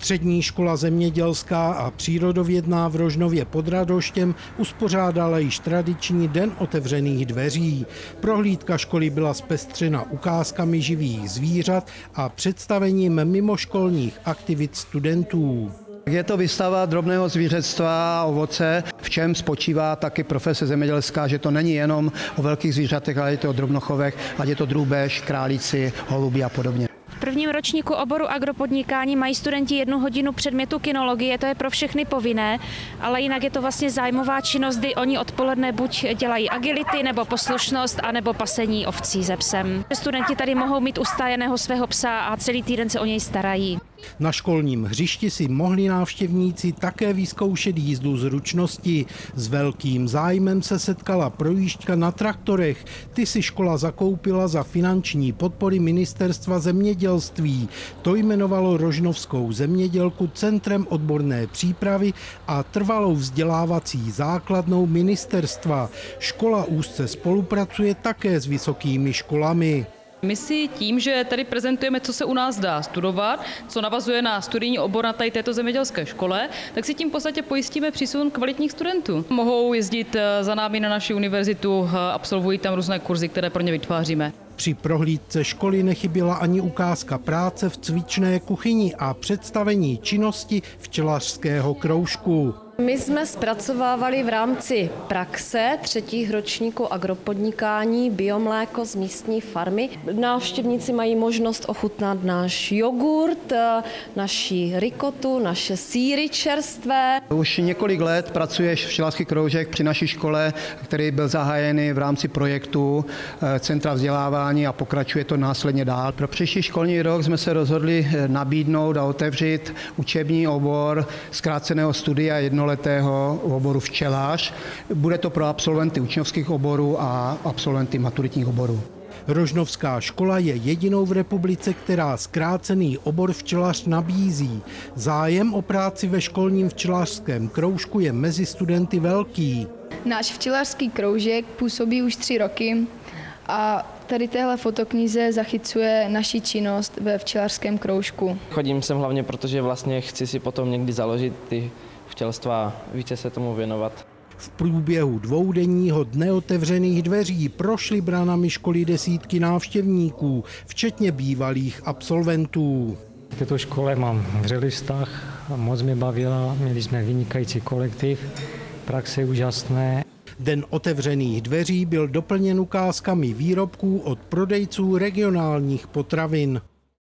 Střední škola zemědělská a přírodovědná v Rožnově pod Radoštěm uspořádala již tradiční den otevřených dveří. Prohlídka školy byla zpestřena ukázkami živých zvířat a představením mimoškolních aktivit studentů. Je to výstava drobného zvířectva a ovoce, v čem spočívá taky profese zemědělská, že to není jenom o velkých zvířatech, ale je to o drobnochovech, ať je to drůbež, králíci, holuby a podobně. Prvním ročníku oboru agropodnikání mají studenti jednu hodinu předmětu kinologie, to je pro všechny povinné, ale jinak je to vlastně zájmová činnost, kdy oni odpoledne buď dělají agility, nebo poslušnost, anebo pasení ovcí ze psem. Studenti tady mohou mít ustájeného svého psa a celý týden se o něj starají. Na školním hřišti si mohli návštěvníci také vyzkoušet jízdu z ručnosti. S velkým zájmem se setkala projížďka na traktorech. Ty si škola zakoupila za finanční podpory ministerstva zemědělství. To jmenovalo Rožnovskou zemědělku Centrem odborné přípravy a trvalou vzdělávací základnou ministerstva. Škola úzce spolupracuje také s vysokými školami. My si tím, že tady prezentujeme, co se u nás dá studovat, co navazuje na studijní obor na tady této zemědělské škole, tak si tím v podstatě pojistíme přísun kvalitních studentů. Mohou jezdit eh, za námi na naši univerzitu, eh, absolvují tam různé kurzy, které pro ně vytváříme. Při prohlídce školy nechyběla ani ukázka práce v cvičné kuchyni a představení činnosti včelařského kroužku. My jsme zpracovávali v rámci praxe třetích ročníků agropodnikání biomléko z místní farmy. Návštěvníci mají možnost ochutnat náš jogurt, naší rikotu, naše síry čerstvé. Už několik let pracuješ v včelařský kroužek při naší škole, který byl zahájený v rámci projektu eh, Centra vzdělávání a pokračuje to následně dál. Pro příští školní rok jsme se rozhodli eh, nabídnout a otevřít učební obor zkráceného studia jednoletého dvouletého oboru včelář. Bude to pro absolventy učňovských oborů a absolventy maturitních oborů. Rožnovská škola je jedinou v republice, která zkrácený obor včelař nabízí. Zájem o práci ve školním včelařském kroužku je mezi studenty velký. Náš včelařský kroužek působí už tři roky a tady téhle fotoknize zachycuje naši činnost ve včelařském kroužku. Chodím sem hlavně, protože vlastně chci si potom někdy založit ty včelstva, více se tomu věnovat. V průběhu dvoudenního dne otevřených dveří prošly branami školy desítky návštěvníků, včetně bývalých absolventů. V této škole mám vřelý vztah, moc mě bavila, měli jsme vynikající kolektiv, praxe úžasné. Den otevřených dveří byl doplněn ukázkami výrobků od prodejců regionálních potravin.